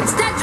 Instead